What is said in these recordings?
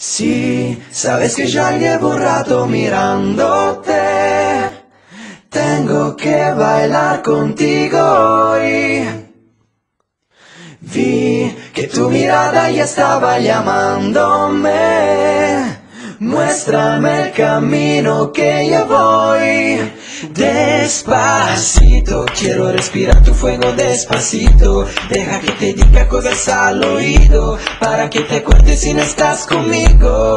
Sí, sabes que ya llevo un rato mirándote. Tengo que bailar contigo hoy. Vi que tu mirada ya estaba llamándome. Muéstrame el camino que yo voy. Despacito, quiero respirar tu fuego despacito. Deja que te diga cosas al oído para que te acuerdes si no estás conmigo.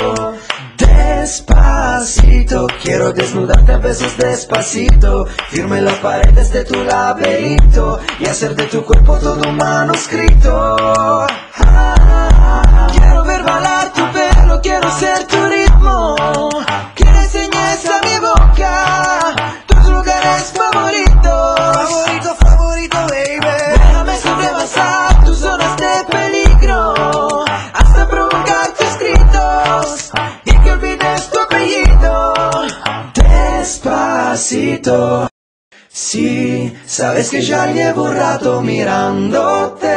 Despacito, quiero desnudarte a besos despacito. Firme las paredes de tu laberinto y hacer de tu cuerpo todo un manuscrito. Ah, quiero ver bailar tu pelo, quiero ser tu Despacito. Sí, sabes que ya llevo un rato mirándote.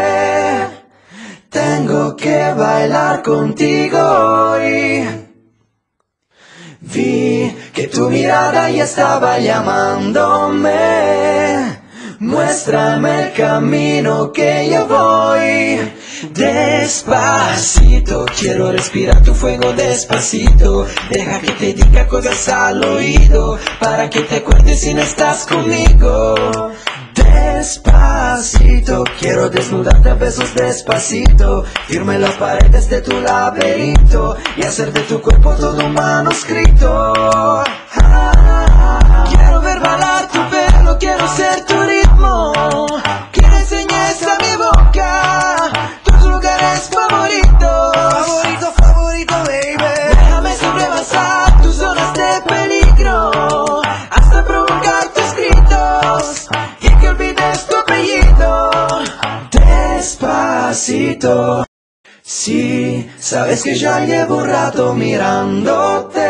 Tengo que bailar contigo hoy. Vi que tu mirada ya estaba llamándome. Muéstrame el camino que yo voy. Despacito, quiero respirar tu fuego despacito. Deja que te diga cosas al oído para que te acuerdes si no estás conmigo. Despacito, quiero desnudarte a besos despacito. Firme las paredes de tu laberinto y hacer de tu cuerpo todo un manuscrito. Despacito. Sí, sabes que ya llevo un rato mirándote.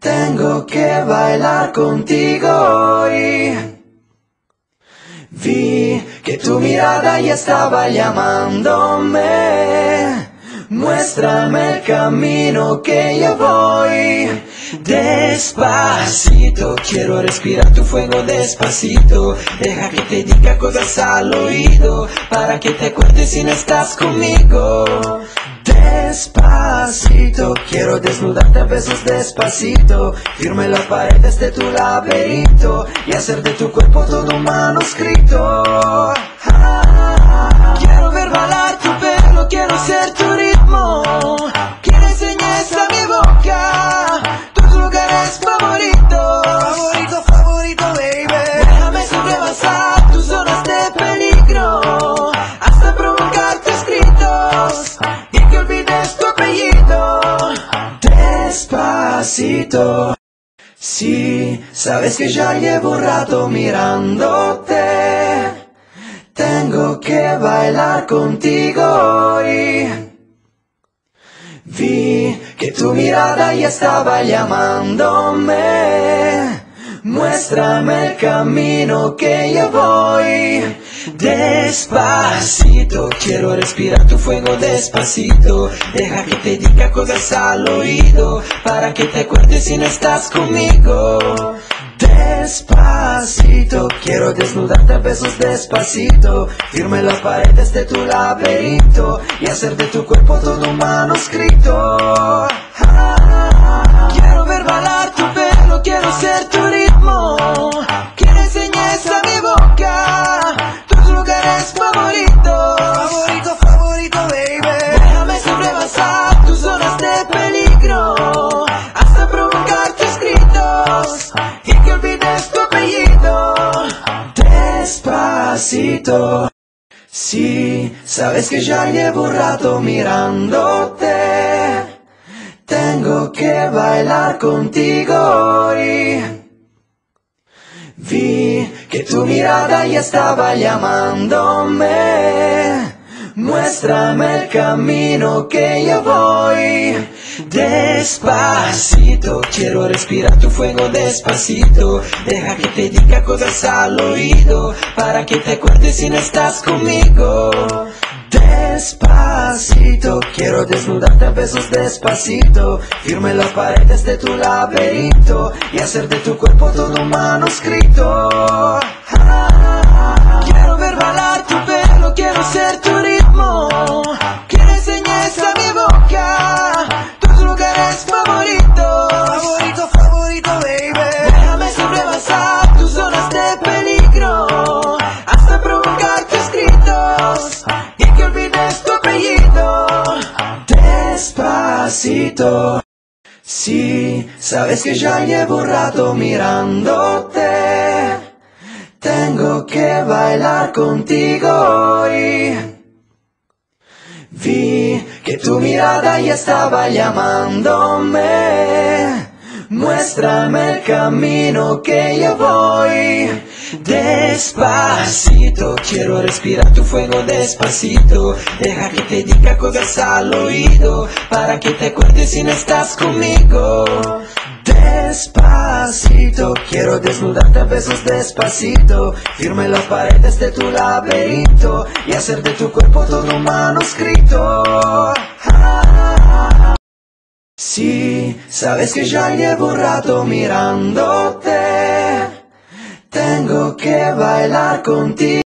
Tengo que bailar contigo hoy. Vi que tu mirada ya estaba llamándome. Muéstrame el camino que yo voy. Despacito, quiero respirar tu fuego despacito. Deja que te diga cosas al oído para que te acuerdes si no estás conmigo. Despacito, quiero desnudarte a besos despacito. Firme las paredes de tu laberinto y hacer de tu cuerpo todo un manuscrito. Ah, quiero ver bailar tu pelo, quiero ser tu Despacito. Sí, sabes que ya llevo un rato mirándote. Tengo que bailar contigo hoy. Vi que tu mirada ya estaba llamándome. Muéstrame el camino que yo voy. Despacito, quiero respirar tu fuego despacito. Deja que te diga cosas al oído para que te acuerdes si no estás conmigo. Despacito, quiero desnudarte a besos despacito. Firme las paredes de tu laberinto y hacer de tu cuerpo todo un manuscrito. Despacito. Sí, sabes que ya llevo un rato mirándote. Tengo que bailar contigo hoy. Vi que tu mirada ya estaba llamándome. Muéstrame el camino que yo voy. Despacito, quiero respirar tu fuego despacito. Deja que te diga cosas al oído para que te acuerdes si no estás conmigo. Despacito. Quiero desnudarte a besos despacito. Firme las paredes de tu laberinto y hacer de tu cuerpo todo un manuscrito. Ah, Quiero ver bailar tu pelo, quiero ser tu Despacito. Si sabes que ya llevo un rato mirándote, tengo que bailar contigo hoy. Vi que tu mirada ya estaba llamándome. Muéstrame el camino que yo voy. Despacito, quiero respirar tu fuego despacito. Deja que te diga cosas al oído para que te acuerdes si no estás conmigo. Despacito, quiero desnudarte a besos despacito. Firme las paredes de tu laberinto y hacer de tu cuerpo todo un manuscrito. Ah, sabes que ya llevo un rato mirándote, tengo que bailar contigo.